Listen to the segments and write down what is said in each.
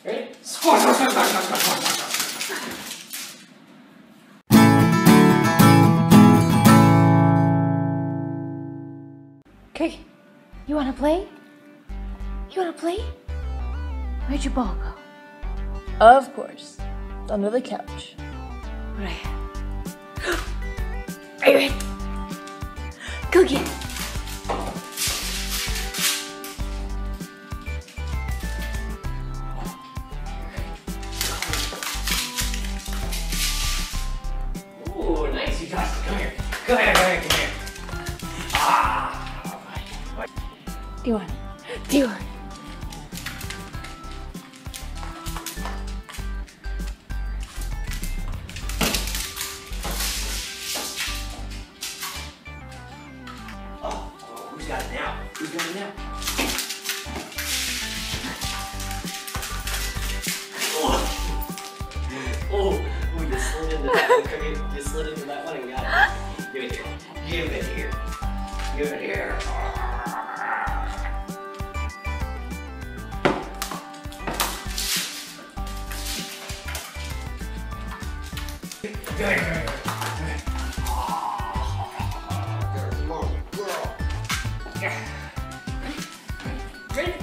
Squirrel, squirrel, squirrel, squirrel, squirrel, squirrel, squirrel. Okay, you wanna play? You wanna play? Where'd your ball go? Of course. Under the couch. Right. Are you ready? Go get it. Do it? Do you? Oh, oh, who's got it now? Who's got it now? Oh, oh, oh, you slid into that one. You slid into that one and got it. Give it here. Give it here. Give it here. Come here, come here, come. There's my girl. Ready?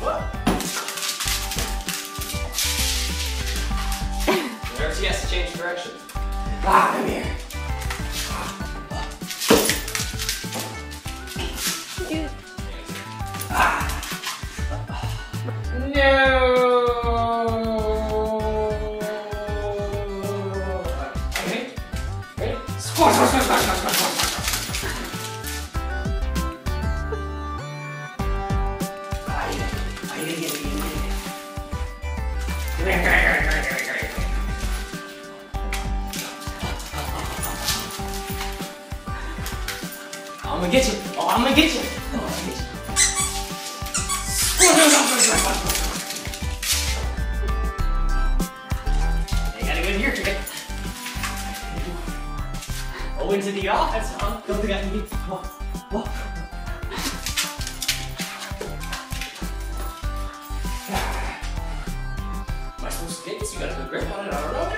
Oh? What? There's yes, change direction. Ah, come here. Dude. No. Okay. Ready? Squirrel, squirrel, squirrel, squirrel, squirrel, squirrel, squirrel. I'm gonna get you. Oh, I'm gonna get you. Oh, I'm gonna get you. They gotta go to your cricket. Oh, into the office, huh? Don't think I can. Whoa, whoa. Am I supposed to get this? You got a good grip on it. I don't know.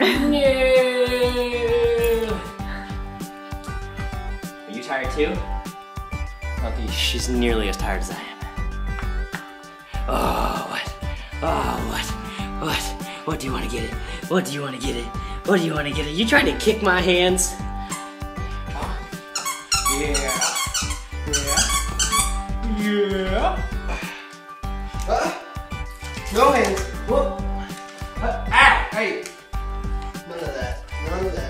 Never. Are you tired too? Not she's nearly as tired as I am. Oh, what? Oh, what? What? What do you want to get it? What do you want to get it? What do you want to get it? You trying to kick my hands? Yeah. Yeah. Yeah. Uh, no hands. out that.